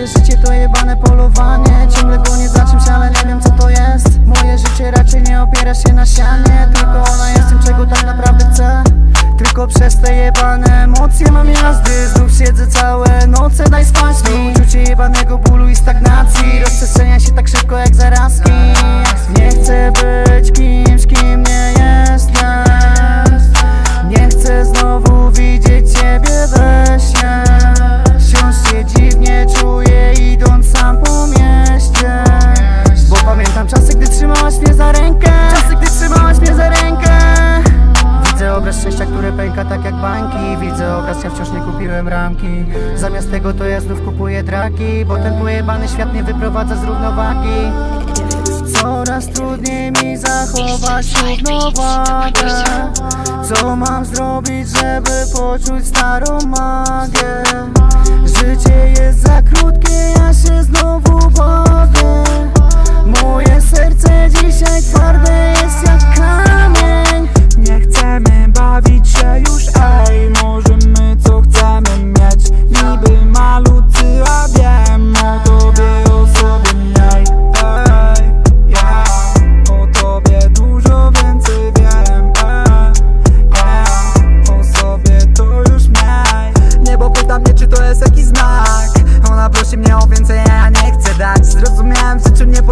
Moje życie to jebane polowanie. Ciągle gonię za czymś, ale nie wiem co to jest. Moje życie raczej nie opiera się na sianie. Tylko ona jest tym, czego tak naprawdę chcę. Tylko przez te jebane emocje mam jazdy. Znów siedzę całe noce, daj spać. Mi Uczucie jebanego bólu i stagnacji. Rozprzestrzenia się tak szybko jak zarazki Obraz, ja wciąż nie kupiłem ramki. Zamiast tego to ja znów kupuję draki Bo ten pojebany świat nie wyprowadza z równowagi. Coraz trudniej mi zachować równowagę. Co mam zrobić, żeby poczuć starą magię?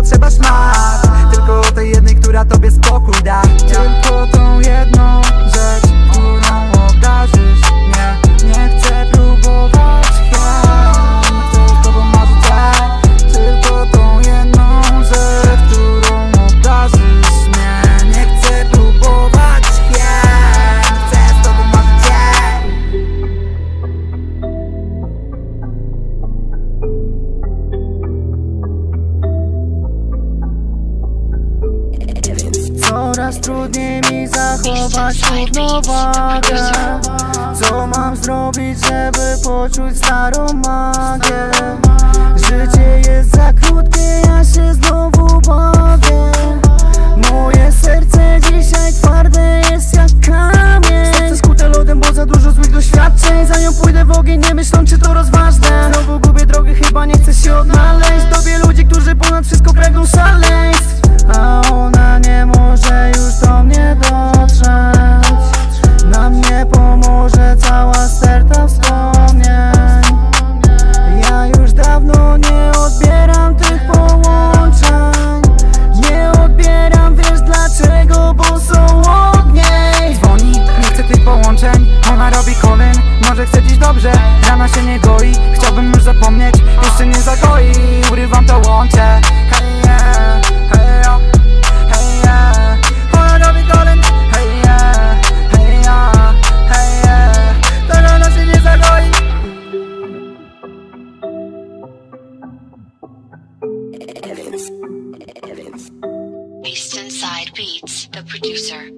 Potrzeba szmat. Tylko tej jednej, która tobie spokój da. Tylko tą jedną Coraz trudniej mi zachować równowagę. Co mam zrobić, żeby poczuć starą magię? Życie jest za krótkie, ja się znowu bawię. Moje serce dzisiaj twarde jest jak kamień. Serce skute lodem, bo za dużo złych doświadczeń. Za nią pójdę w ogień, nie myślą czy to rozważne. Znowu gubię drogę, chyba nie chcę się odnaleźć. Dobie ludzi, którzy ponad wszystko pragną szaleństw A ona może chce dziś dobrze. Rana się nie goi, chciałbym już zapomnieć. Jeszcze nie zagoi, urywam to łącze Hej yeah, hej yeah hej yeah, East Inside Beats, the producer.